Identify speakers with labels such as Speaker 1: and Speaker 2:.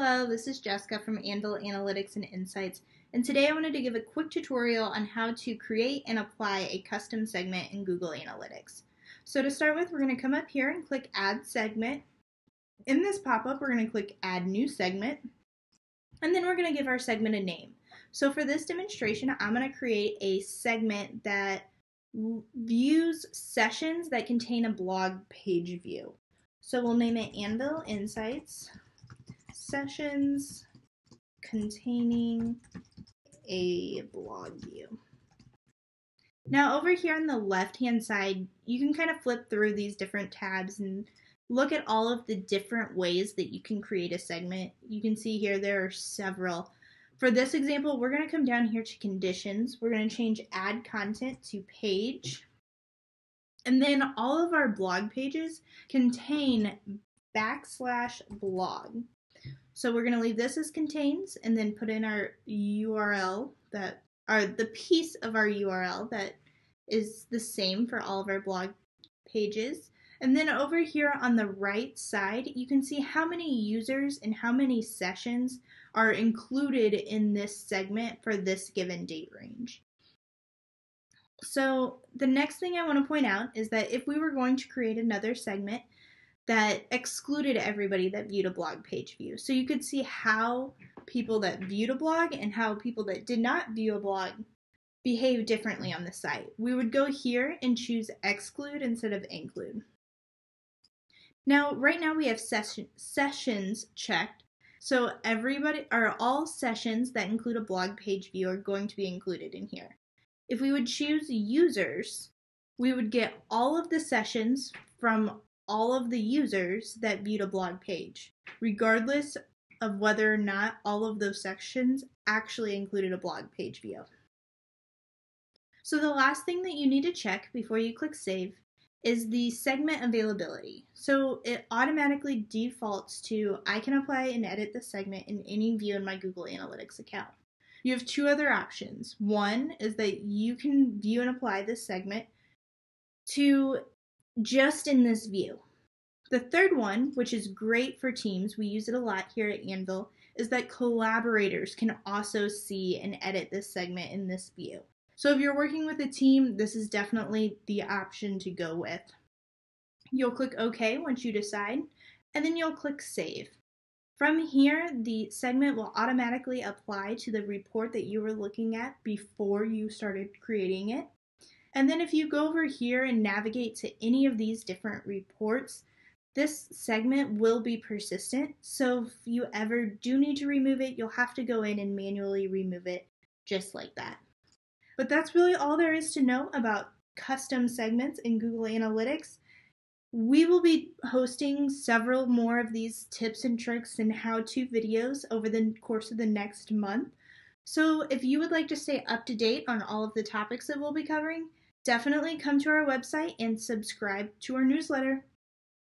Speaker 1: Hello, this is Jessica from Anvil Analytics and Insights, and today I wanted to give a quick tutorial on how to create and apply a custom segment in Google Analytics. So to start with, we're going to come up here and click Add Segment. In this pop-up, we're going to click Add New Segment, and then we're going to give our segment a name. So for this demonstration, I'm going to create a segment that views sessions that contain a blog page view. So we'll name it Anvil Insights sessions containing a blog view. Now over here on the left hand side, you can kind of flip through these different tabs and look at all of the different ways that you can create a segment. You can see here there are several. For this example, we're going to come down here to conditions. We're going to change ad content to page. And then all of our blog pages contain backslash blog. So we're going to leave this as contains and then put in our URL that are the piece of our URL that is the same for all of our blog pages. And then over here on the right side, you can see how many users and how many sessions are included in this segment for this given date range. So the next thing I want to point out is that if we were going to create another segment, that excluded everybody that viewed a blog page view. So you could see how people that viewed a blog and how people that did not view a blog behave differently on the site. We would go here and choose exclude instead of include. Now, right now we have session, sessions checked. So everybody, or all sessions that include a blog page view are going to be included in here. If we would choose users, we would get all of the sessions from all of the users that viewed a blog page, regardless of whether or not all of those sections actually included a blog page view. So the last thing that you need to check before you click save is the segment availability. So it automatically defaults to I can apply and edit the segment in any view in my Google Analytics account. You have two other options. One is that you can view and apply this segment to just in this view. The third one, which is great for teams, we use it a lot here at Anvil, is that collaborators can also see and edit this segment in this view. So if you're working with a team, this is definitely the option to go with. You'll click OK once you decide, and then you'll click Save. From here, the segment will automatically apply to the report that you were looking at before you started creating it. And then if you go over here and navigate to any of these different reports, this segment will be persistent. So if you ever do need to remove it, you'll have to go in and manually remove it just like that. But that's really all there is to know about custom segments in Google Analytics. We will be hosting several more of these tips and tricks and how to videos over the course of the next month. So, if you would like to stay up to date on all of the topics that we'll be covering, definitely come to our website and subscribe to our newsletter.